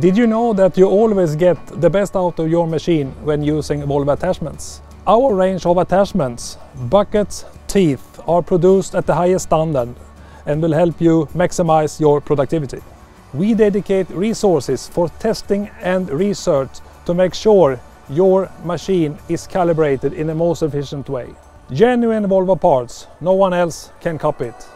Did you know that you always get the best out of your machine when using Volvo attachments? Our range of attachments, buckets, teeth are produced at the highest standard and will help you maximize your productivity. We dedicate resources for testing and research to make sure your machine is calibrated in the most efficient way. Genuine Volvo parts, no one else can copy it.